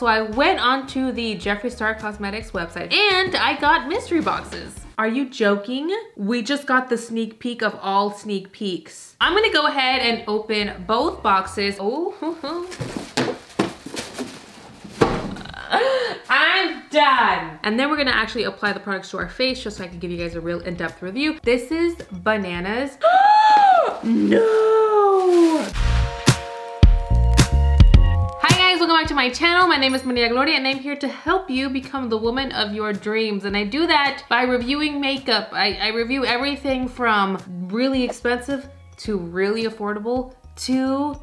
So I went onto the Jeffree Star Cosmetics website and I got mystery boxes. Are you joking? We just got the sneak peek of all sneak peeks. I'm gonna go ahead and open both boxes. Oh, I'm done. And then we're gonna actually apply the products to our face just so I can give you guys a real in-depth review. This is bananas. no! My channel. My name is Maria Gloria and I'm here to help you become the woman of your dreams. And I do that by reviewing makeup. I, I review everything from really expensive to really affordable to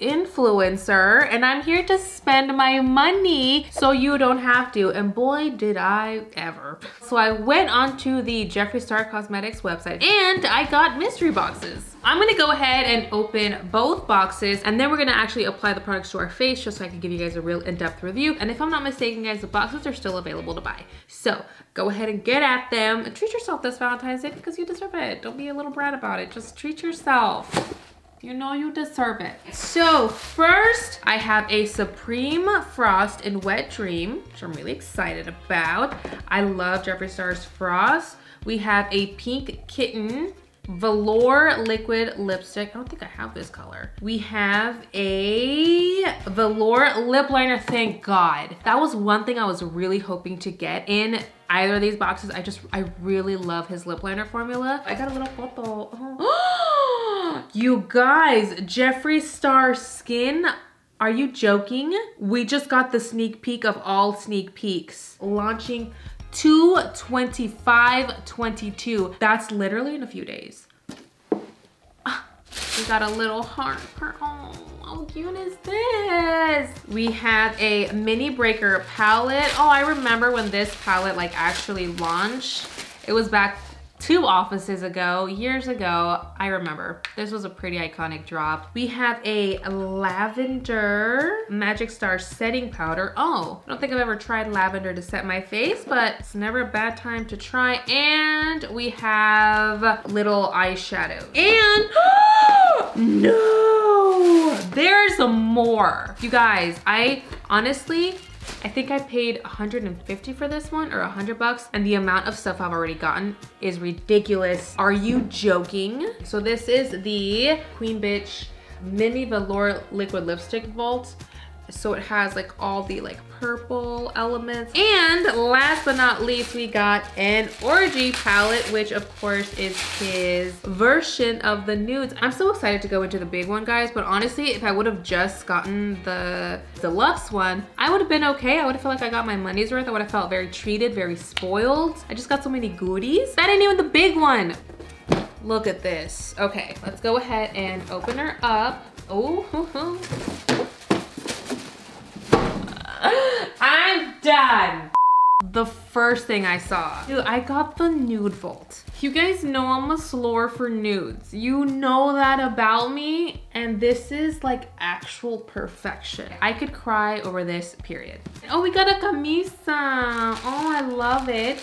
influencer and I'm here to spend my money so you don't have to and boy did I ever. So I went onto the Jeffree Star Cosmetics website and I got mystery boxes. I'm gonna go ahead and open both boxes and then we're gonna actually apply the products to our face just so I can give you guys a real in-depth review. And if I'm not mistaken guys, the boxes are still available to buy. So go ahead and get at them treat yourself this Valentine's Day because you deserve it. Don't be a little brat about it, just treat yourself. You know you deserve it. So first, I have a Supreme Frost in Wet Dream, which I'm really excited about. I love Jeffree Star's Frost. We have a Pink Kitten velour liquid lipstick. I don't think I have this color. We have a velour lip liner, thank God. That was one thing I was really hoping to get in either of these boxes. I just, I really love his lip liner formula. I got a little photo. Oh. You guys, Jeffree Star Skin, are you joking? We just got the sneak peek of all sneak peeks. Launching 225.22. That's literally in a few days. Ah, we got a little heart. Oh, how cute is this? We have a mini breaker palette. Oh, I remember when this palette like actually launched. It was back two offices ago, years ago, I remember. This was a pretty iconic drop. We have a lavender Magic Star setting powder. Oh, I don't think I've ever tried lavender to set my face, but it's never a bad time to try. And we have little eyeshadow. And, no, there's more. You guys, I honestly, I think I paid 150 for this one or 100 bucks and the amount of stuff I've already gotten is ridiculous. Are you joking? So this is the Queen Bitch Mini Velour Liquid Lipstick Vault. So it has like all the like purple elements. And last but not least, we got an Orgy palette, which of course is his version of the nudes. I'm so excited to go into the big one, guys. But honestly, if I would have just gotten the deluxe one, I would have been okay. I would have felt like I got my money's worth. I would have felt very treated, very spoiled. I just got so many goodies. That ain't even the big one. Look at this. Okay, let's go ahead and open her up. Oh, I'm done. The first thing I saw. Dude, I got the nude vault. You guys know I'm a slore for nudes. You know that about me. And this is like actual perfection. I could cry over this, period. Oh, we got a camisa. Oh, I love it.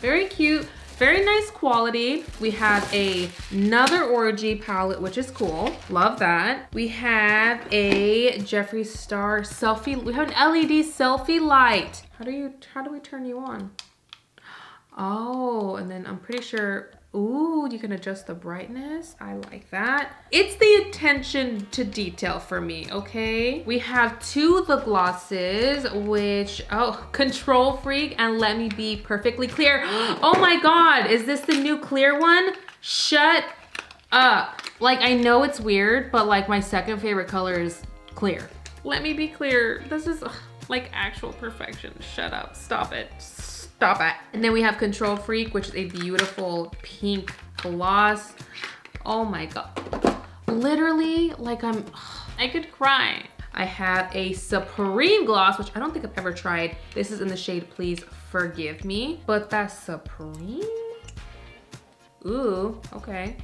Very cute. Very nice quality. We have a, another Orgy palette, which is cool. Love that. We have a Jeffree Star selfie. We have an LED selfie light. How do you, how do we turn you on? Oh, and then I'm pretty sure Ooh, you can adjust the brightness. I like that. It's the attention to detail for me, okay? We have two lip glosses, which, oh, Control Freak and Let Me Be Perfectly Clear. Oh my God, is this the new clear one? Shut up. Like, I know it's weird, but like my second favorite color is clear. Let me be clear. This is ugh, like actual perfection. Shut up, stop it. Stop it. And then we have Control Freak, which is a beautiful pink gloss. Oh my God. Literally, like I'm, I could cry. I have a Supreme gloss, which I don't think I've ever tried. This is in the shade Please Forgive Me, but that's Supreme? Ooh, okay.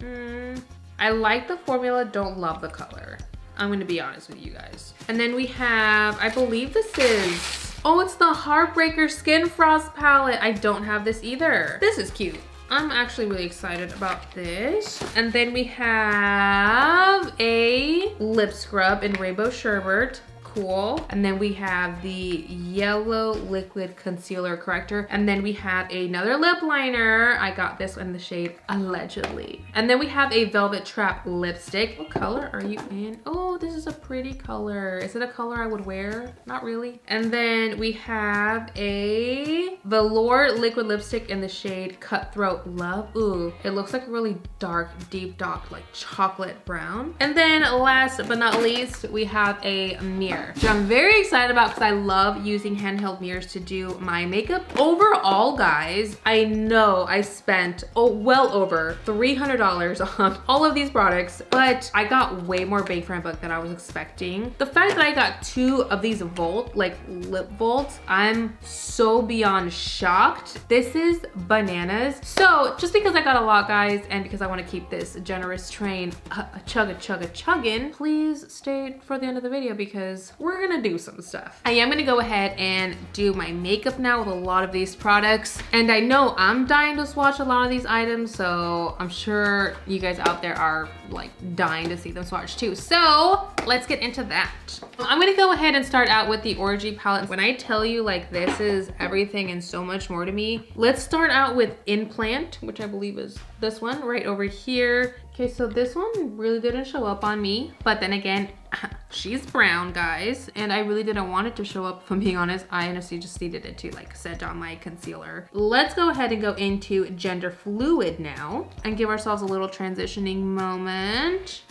Mm, I like the formula, don't love the color. I'm gonna be honest with you guys. And then we have, I believe this is Oh, it's the Heartbreaker Skin Frost palette. I don't have this either. This is cute. I'm actually really excited about this. And then we have a lip scrub in Rainbow Sherbet. Cool. And then we have the yellow liquid concealer corrector. And then we have another lip liner. I got this in the shade Allegedly. And then we have a Velvet Trap lipstick. What color are you in? Oh, this is a pretty color. Is it a color I would wear? Not really. And then we have a velour liquid lipstick in the shade Cutthroat Love. Ooh, it looks like a really dark, deep dark, like chocolate brown. And then last but not least, we have a mirror, which I'm very excited about because I love using handheld mirrors to do my makeup. Overall, guys, I know I spent oh, well over $300 on all of these products, but I got way more bang for my buck than I was expecting. The fact that I got two of these Vault, like lip Vaults, I'm so beyond shocked. This is bananas. So just because I got a lot, guys, and because I want to keep this generous train uh, chugga chugga chugging, please stay for the end of the video because we're gonna do some stuff. I am gonna go ahead and do my makeup now with a lot of these products. And I know I'm dying to swatch a lot of these items, so I'm sure you guys out there are like dying to see them swatch too. So let's get into that. I'm gonna go ahead and start out with the Orgy palette. When I tell you like this is everything and so much more to me, let's start out with Implant, which I believe is this one right over here. Okay, so this one really didn't show up on me, but then again, she's brown, guys, and I really didn't want it to show up, if I'm being honest. I honestly just needed it to like set on my concealer. Let's go ahead and go into gender fluid now and give ourselves a little transitioning moment.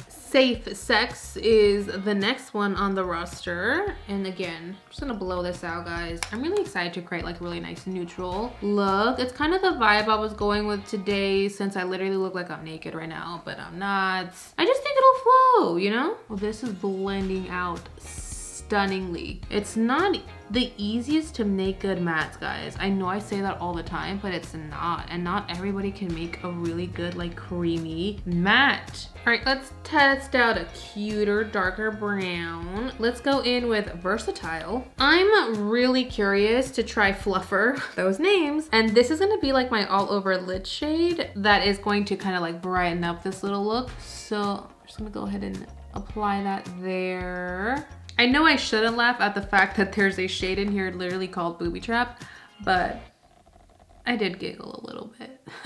Safe Sex is the next one on the roster. And again, I'm just gonna blow this out, guys. I'm really excited to create like a really nice neutral look. It's kind of the vibe I was going with today since I literally look like I'm naked right now, but I'm not. I just think it'll flow, you know? Well, this is blending out stunningly. It's not the easiest to make good mattes, guys. I know I say that all the time, but it's not. And not everybody can make a really good, like, creamy matte. All right, let's test out a cuter, darker brown. Let's go in with Versatile. I'm really curious to try Fluffer, those names. And this is gonna be like my all over lid shade that is going to kind of like brighten up this little look. So I'm just gonna go ahead and apply that there. I know I shouldn't laugh at the fact that there's a shade in here literally called Booby Trap, but I did giggle a little bit.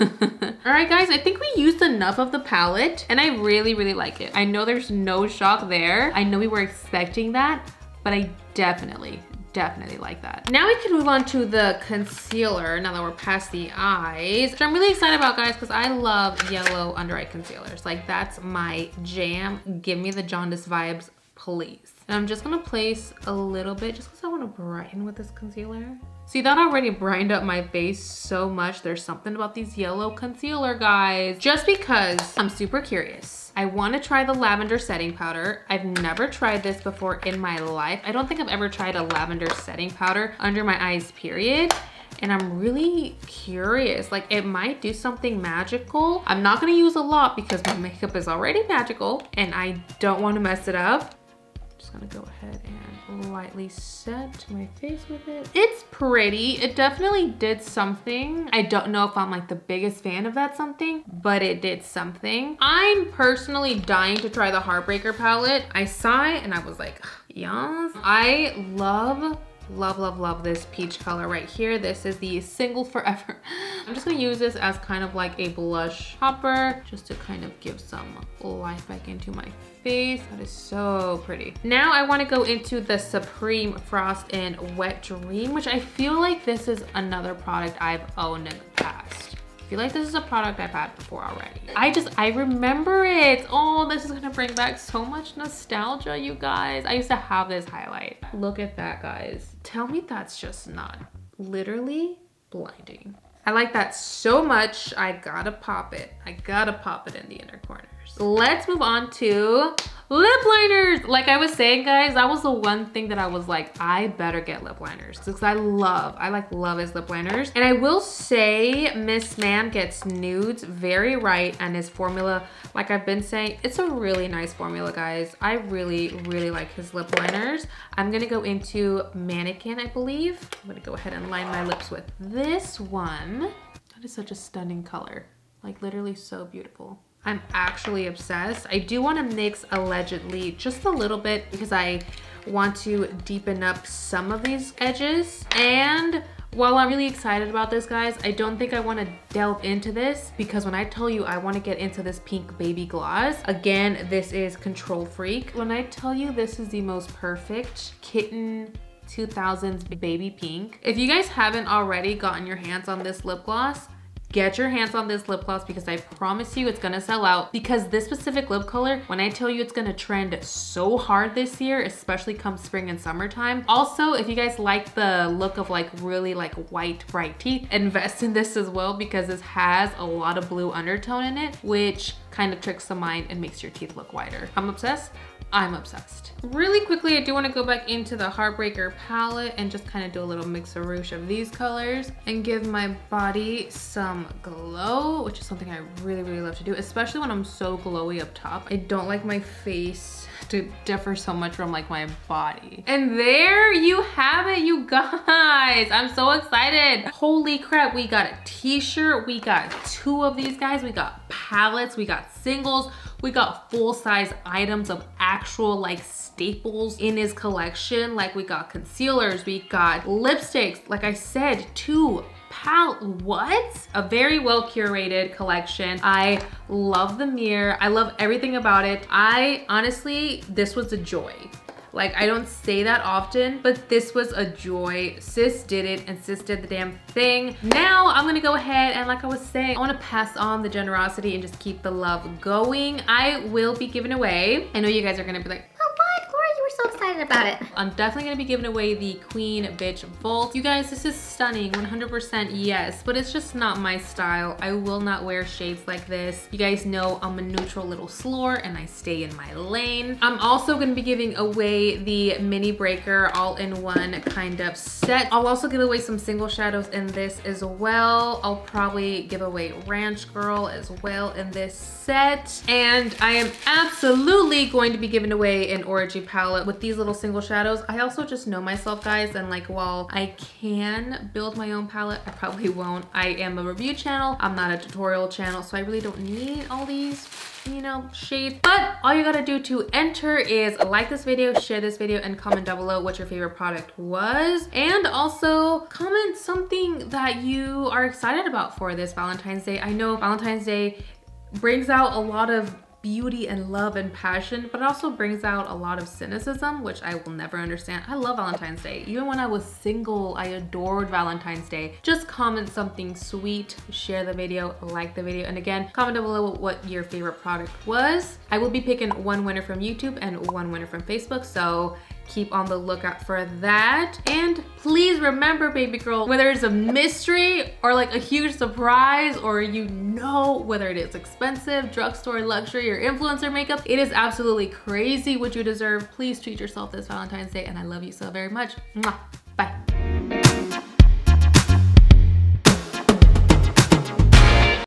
All right, guys, I think we used enough of the palette and I really, really like it. I know there's no shock there. I know we were expecting that, but I definitely, definitely like that. Now we can move on to the concealer now that we're past the eyes, which I'm really excited about guys because I love yellow under eye concealers. Like that's my jam. Give me the jaundice vibes, please. And I'm just gonna place a little bit just because I want to brighten with this concealer. See, that already brightened up my face so much. There's something about these yellow concealer, guys. Just because I'm super curious. I want to try the lavender setting powder. I've never tried this before in my life. I don't think I've ever tried a lavender setting powder under my eyes, period and I'm really curious. Like it might do something magical. I'm not gonna use a lot because my makeup is already magical and I don't wanna mess it up just gonna go ahead and lightly set my face with it. It's pretty. It definitely did something. I don't know if I'm like the biggest fan of that something, but it did something. I'm personally dying to try the Heartbreaker palette. I saw it and I was like, yes. I love love love love this peach color right here. This is the single forever. I'm just gonna use this as kind of like a blush topper just to kind of give some life back into my face. That is so pretty. Now i want to go into the supreme frost in wet dream which i feel like this is another product i've owned in the past feel like this is a product I've had before already. I just, I remember it. Oh, this is gonna bring back so much nostalgia, you guys. I used to have this highlight. Look at that, guys. Tell me that's just not literally blinding. I like that so much, I gotta pop it. I gotta pop it in the inner Let's move on to lip liners. Like i was saying guys that was the one thing that i was like i better get lip liners. Because i love i like love his lip liners. And i will say miss man gets nudes very right and his formula like i've been saying it's a really nice formula guys. I really really like his lip liners. I'm gonna go into mannequin i believe. I'm gonna go ahead and line my lips with this one. That is such a stunning color. Like literally so beautiful I'm actually obsessed. I do want to mix allegedly just a little bit because I want to deepen up some of these edges. And while I'm really excited about this, guys, I don't think I want to delve into this because when I tell you I want to get into this pink baby gloss, again, this is Control Freak. When I tell you this is the most perfect kitten 2000s baby pink. If you guys haven't already gotten your hands on this lip gloss, get your hands on this lip gloss because I promise you it's gonna sell out because this specific lip color, when I tell you it's gonna trend so hard this year, especially come spring and summertime. Also, if you guys like the look of like really like white bright teeth, invest in this as well because this has a lot of blue undertone in it, which kind of tricks the mind and makes your teeth look whiter. I'm obsessed. I'm obsessed. Really quickly, I do want to go back into the Heartbreaker palette and just kind of do a little mix of rouge of these colors and give my body some glow, which is something I really, really love to do, especially when I'm so glowy up top. I don't like my face to differ so much from like my body. And there you have it, you guys. I'm so excited. Holy crap, we got a t-shirt. We got two of these guys. We got palettes, we got singles, we got full size items of actual like staples in his collection. Like we got concealers, we got lipsticks. Like I said, two pal what a very well curated collection i love the mirror i love everything about it i honestly this was a joy like I don't say that often, but this was a joy. Sis did it and sis did the damn thing. Now I'm gonna go ahead and like I was saying, I wanna pass on the generosity and just keep the love going. I will be giving away. I know you guys are gonna be like, excited about it. I'm definitely gonna be giving away the Queen Bitch Vault. You guys, this is stunning, 100% yes, but it's just not my style. I will not wear shades like this. You guys know I'm a neutral little slore and I stay in my lane. I'm also gonna be giving away the Mini Breaker all-in-one kind of set. I'll also give away some single shadows in this as well. I'll probably give away Ranch Girl as well in this set. And I am absolutely going to be giving away an Orgy palette with these little single shadows. I also just know myself guys and like while I can build my own palette, I probably won't. I am a review channel. I'm not a tutorial channel, so I really don't need all these you know, shades. But all you gotta do to enter is like this video, share this video, and comment down below what your favorite product was. And also comment something that you are excited about for this Valentine's Day. I know Valentine's Day brings out a lot of beauty and love and passion, but it also brings out a lot of cynicism, which I will never understand. I love Valentine's Day. Even when I was single, I adored Valentine's Day. Just comment something sweet, share the video, like the video, and again, comment down below what your favorite product was. I will be picking one winner from YouTube and one winner from Facebook, so keep on the lookout for that. And please remember, baby girl, whether it's a mystery or like a huge surprise or you know whether it is expensive, drugstore luxury, or influencer makeup, it is absolutely crazy what you deserve. Please treat yourself this Valentine's Day and I love you so very much. Mwah. Bye.